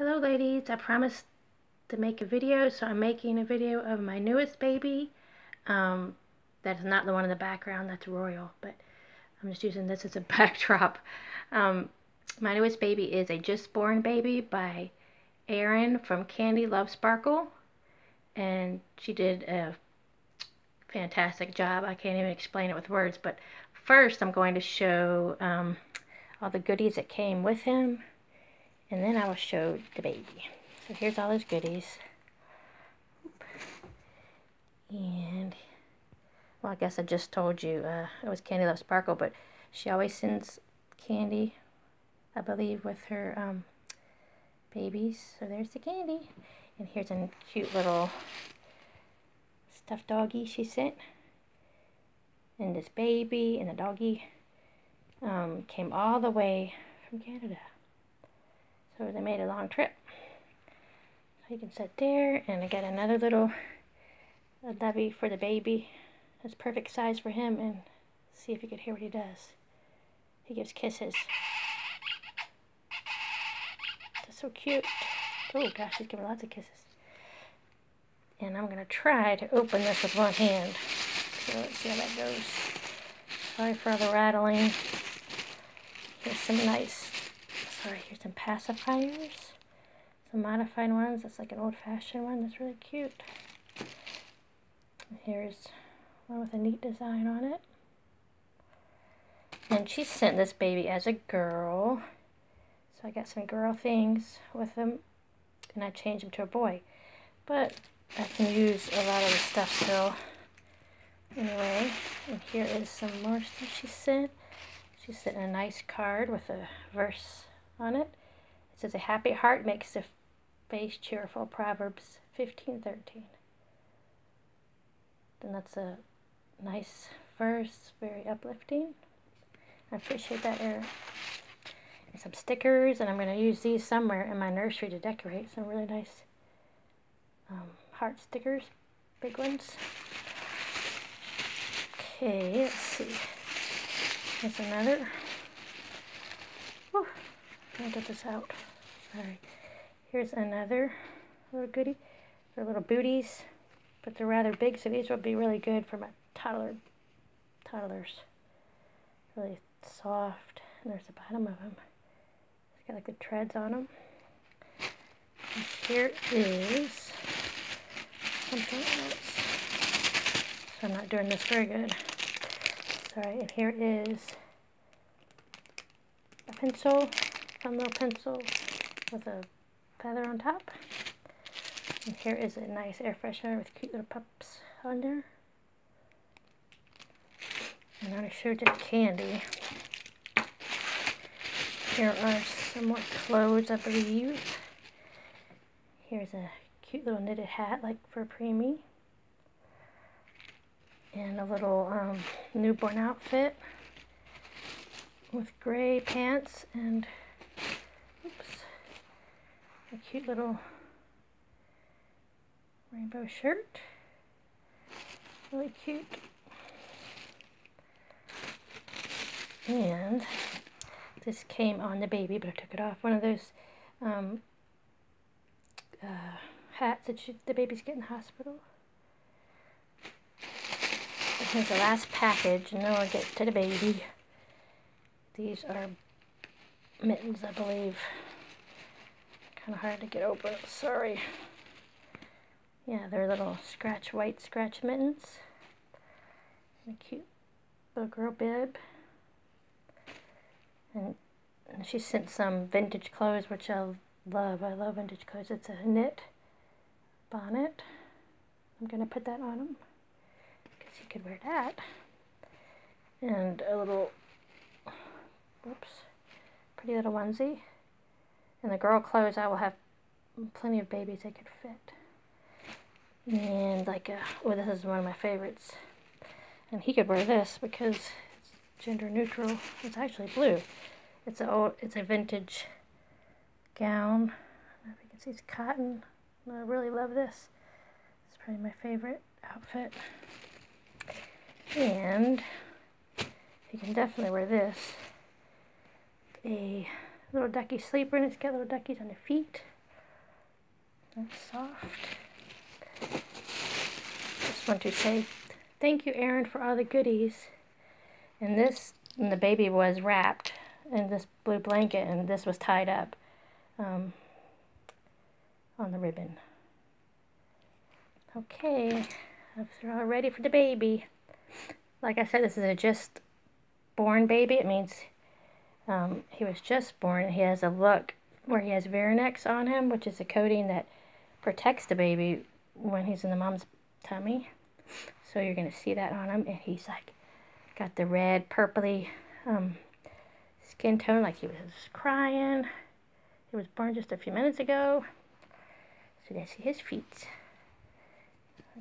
Hello ladies, I promised to make a video, so I'm making a video of my newest baby. Um, that is not the one in the background, that's Royal, but I'm just using this as a backdrop. Um, my newest baby is a just born baby by Erin from Candy Love Sparkle. And she did a fantastic job. I can't even explain it with words, but first I'm going to show um, all the goodies that came with him and then I will show the baby. So here's all his goodies. And, well, I guess I just told you uh, it was Candy Love Sparkle, but she always sends candy, I believe, with her um, babies. So there's the candy. And here's a cute little stuffed doggy she sent. And this baby and the doggy um, came all the way from Canada. So they made a long trip. So you can sit there and I got another little levy for the baby. It's perfect size for him and see if you could hear what he does. He gives kisses. That's so cute. Oh gosh, he's giving lots of kisses. And I'm going to try to open this with one hand. So let's see how that goes. Sorry for the rattling. Here's some nice sorry, here's some pacifiers. Some modified ones. That's like an old-fashioned one. That's really cute. And here's one with a neat design on it. And she sent this baby as a girl. So I got some girl things with them. And I changed them to a boy. But I can use a lot of the stuff still. Anyway, and here is some more stuff she sent. She sent a nice card with a verse on it. It says, A happy heart makes the face cheerful. Proverbs 15 13. Then that's a nice verse, very uplifting. I appreciate that, Erin. And some stickers, and I'm going to use these somewhere in my nursery to decorate some really nice um, heart stickers, big ones. Okay, let's see. There's another. Let me get this out. Sorry. Here's another little goodie. They're little booties, but they're rather big, so these would be really good for my toddler toddlers. Really soft. And there's the bottom of them. It's got like the treads on them. And here is something else. So I'm not doing this very good. Sorry, and here is a pencil little pencil with a feather on top. And here is a nice air freshener with cute little pups on there. And I showed you candy. Here are some more clothes, I believe. Here's a cute little knitted hat, like for preemie. And a little um, newborn outfit with gray pants and a cute little rainbow shirt. Really cute. And this came on the baby, but I took it off. One of those um, uh, hats that you, the babies get in the hospital. Here's the last package, and then we'll get to the baby. These are mittens, I believe kind of hard to get open. Sorry. Yeah, they're little scratch white scratch mittens. And a cute little girl bib. And, she sent some vintage clothes, which I love. I love vintage clothes. It's a knit bonnet. I'm going to put that on him because he could wear that. And a little, whoops, pretty little onesie. In the girl clothes, I will have plenty of babies that could fit. And like, uh, a, oh, this is one of my favorites. And he could wear this because it's gender neutral. It's actually blue. It's a old, it's a vintage gown. I don't know if you can see it's cotton. I really love this. It's probably my favorite outfit. And you can definitely wear this. A little ducky sleeper and it's got little duckies on the feet. That's soft. Just want to say thank you, Erin, for all the goodies. And this, and the baby was wrapped in this blue blanket, and this was tied up um, on the ribbon. Okay, they're all ready for the baby. Like I said, this is a just born baby. It means um, he was just born. He has a look where he has vernix on him, which is a coating that protects the baby when he's in the mom's tummy. So you're going to see that on him. And he's like, got the red, purpley um, skin tone, like he was crying. He was born just a few minutes ago. So you see his feet.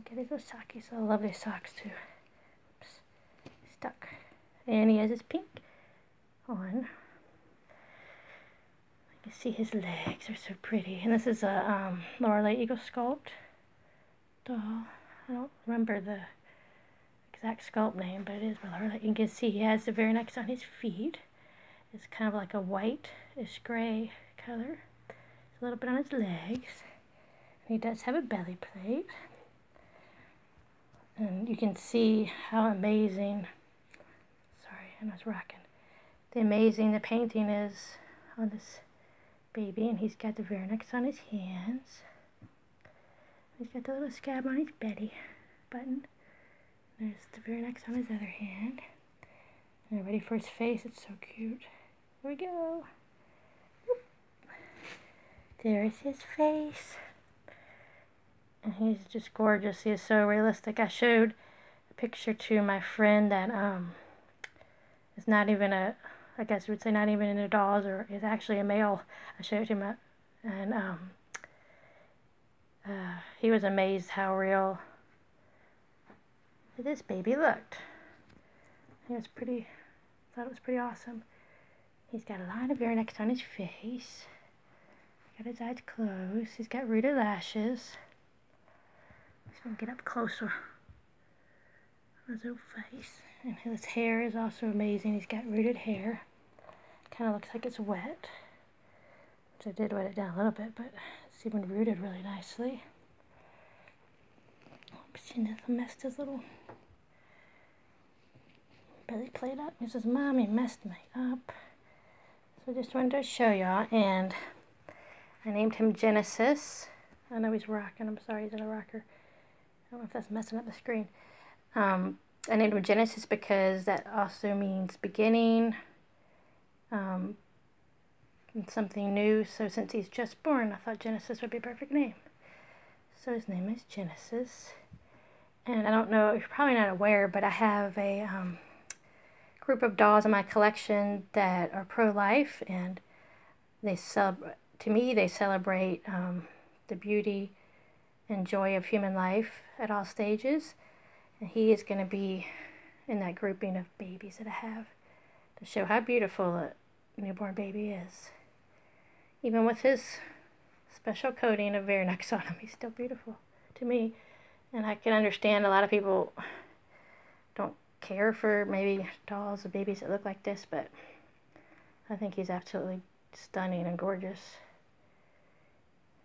Get his little sockies. I love his socks too. Oops. Stuck. And he has his pink on. You see his legs are so pretty. And this is a um, Laura Lee Eagles Sculpt doll. I don't remember the exact sculpt name, but it is Laura Lee. You can see he has the vernix on his feet. It's kind of like a white-ish gray color. It's a little bit on his legs. He does have a belly plate. And you can see how amazing, sorry, I was rocking, the amazing the painting is on this baby. And he's got the vernix on his hands. He's got the little scab on his belly button. There's the vernix on his other hand. And ready for his face. It's so cute. Here we go. There's his face. And he's just gorgeous. He is so realistic. I showed a picture to my friend that um is not even a I guess you would say not even in a dolls or is actually a male. I showed him a, and um uh, he was amazed how real this baby looked. He was pretty thought it was pretty awesome. He's got a line of vernix on his face. Got his eyes closed. He's got rooted lashes. Just gonna get up closer on his old face. And his hair is also amazing. He's got rooted hair. Kind of looks like it's wet. Which I did wet it down a little bit, but it's even rooted really nicely. Oops, he messed his little belly plate up. He says, Mommy messed me up. So I just wanted to show y'all. And I named him Genesis. I know he's rocking. I'm sorry he's in a rocker. I don't know if that's messing up the screen. Um, I named him Genesis because that also means beginning, um, something new. So since he's just born, I thought Genesis would be a perfect name. So his name is Genesis. And I don't know, you're probably not aware, but I have a um, group of dolls in my collection that are pro-life and they celebrate, to me, they celebrate um, the beauty and joy of human life at all stages. And he is going to be in that grouping of babies that I have to show how beautiful a newborn baby is. Even with his special coating of vernix on him, he's still beautiful to me. And I can understand a lot of people don't care for maybe dolls or babies that look like this, but I think he's absolutely stunning and gorgeous.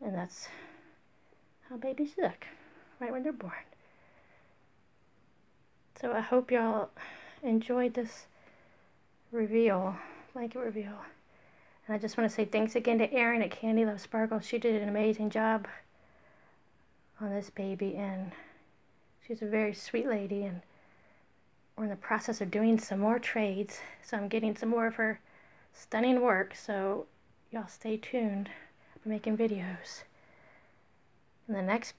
And that's how babies look right when they're born. So I hope y'all enjoyed this reveal, blanket reveal. And I just want to say thanks again to Erin at Candy Love Sparkle. She did an amazing job on this baby and she's a very sweet lady and we're in the process of doing some more trades. So I'm getting some more of her stunning work. So y'all stay tuned. I'm making videos. And the next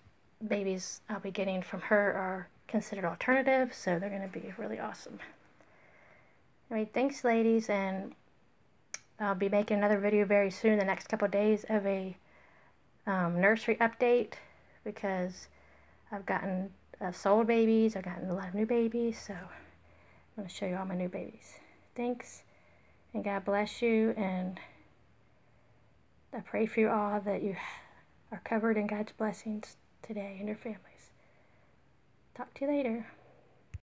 babies I'll be getting from her are considered alternative, so they're going to be really awesome. Anyway, thanks ladies, and I'll be making another video very soon, the next couple of days, of a um, nursery update, because I've gotten uh, sold babies, I've gotten a lot of new babies, so I'm going to show you all my new babies. Thanks, and God bless you, and I pray for you all that you are covered in God's blessings today and your families. Talk to you later.